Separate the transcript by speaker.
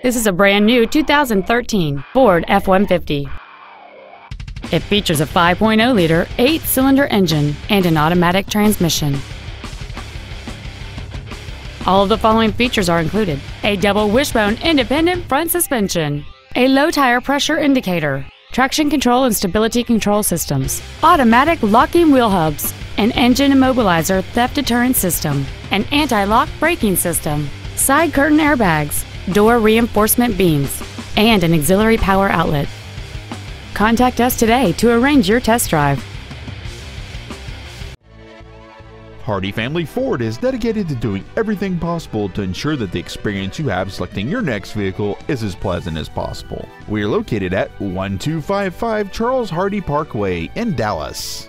Speaker 1: This is a brand new 2013 Ford F-150. It features a 5.0-liter eight-cylinder engine and an automatic transmission. All of the following features are included. A double wishbone independent front suspension, a low tire pressure indicator, traction control and stability control systems, automatic locking wheel hubs, an engine immobilizer theft deterrent system, an anti-lock braking system, side curtain airbags, door reinforcement beams, and an auxiliary power outlet. Contact us today to arrange your test drive.
Speaker 2: Hardy Family Ford is dedicated to doing everything possible to ensure that the experience you have selecting your next vehicle is as pleasant as possible. We are located at 1255 Charles Hardy Parkway in Dallas.